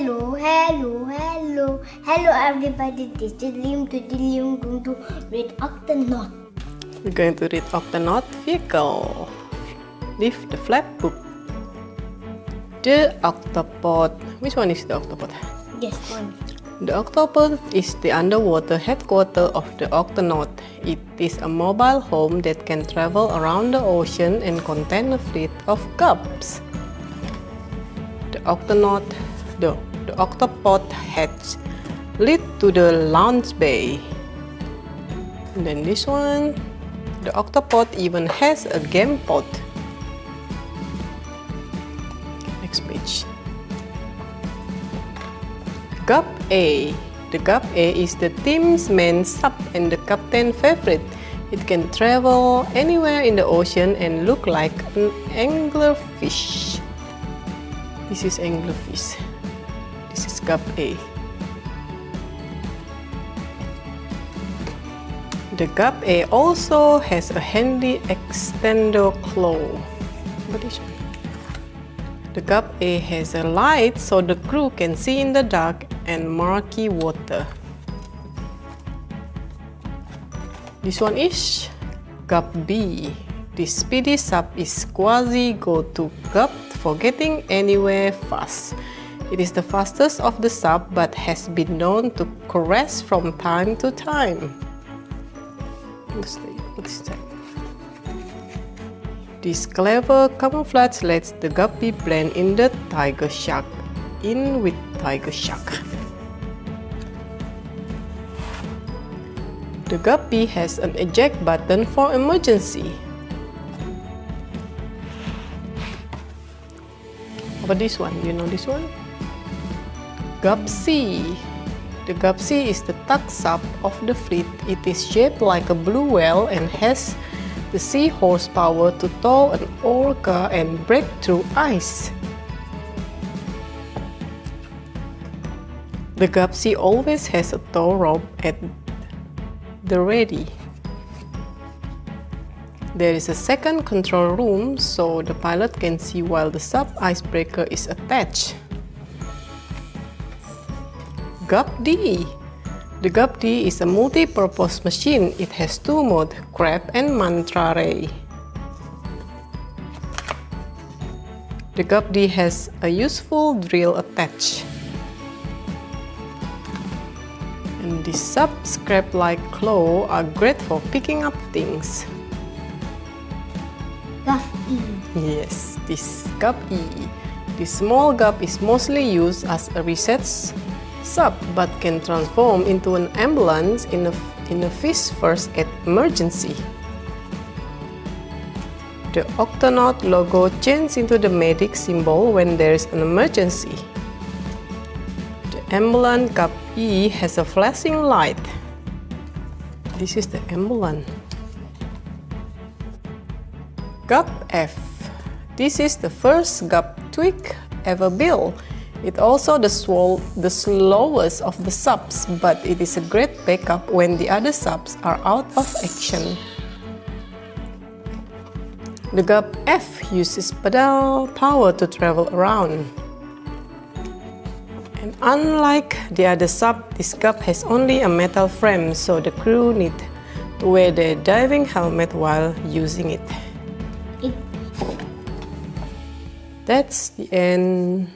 hello, hello, hello, hello everybody. This is Liam to Liam going to read Octonaut. We're going to read Octonaut vehicle. Lift the flap book. The octopod. Which one is the octopod? Yes, one. The octopod is the underwater headquarters of the Octonaut. It is a mobile home that can travel around the ocean and contain a fleet of Gups. The Octonaut, the, the octopod hatch lead to the launch bay. And then this one, the octopod even has a game pod. Next page. Gup A. The Gup A is the team's main sub and the captain favorite. It can travel anywhere in the ocean and look like an anglerfish. This is anglerfish. Gup A. The Gup A also has a handy extender claw. The Gup A has a light so the crew can see in the dark and murky water. This one is Gup B. This speedy sub is Kwazii go-to Gup for getting anywhere fast. It is the fastest of the sub but has been known to crash from time to time. This clever camouflage lets the Gup B blend in the tiger shark in with tiger shark. The Gup B has an eject button for emergency. How about this one? You know this one? Gup C. The Gup C is the tug sub of the fleet. It is shaped like a blue whale and has the sea horsepower to tow an orca and break through ice. The Gup C always has a tow rope at the ready. There is a second control room so the pilot can see while the sub icebreaker is attached. GUP-D the GUP-D is a multi-purpose machine. It has two modes, grab and mantra ray. The GUP-D has a useful drill attached. And the sub-scrap-like claw are great for picking up things. Gup-E. Yes, this GUP-E. The small GUP is mostly used as a research sub but can transform into an ambulance in a, in a fish first aid emergency. The Octonaut logo changes into the medic symbol when there is an emergency. The ambulance Gup E has a flashing light. This is the ambulance. Gup F. This is the first Gup twig ever built. It also the, the slowest of the subs, but it is a great backup when the other subs are out of action. The Gup F uses pedal power to travel around. And unlike the other sub, this Gup has only a metal frame, so the crew need to wear their diving helmet while using it. That's the end.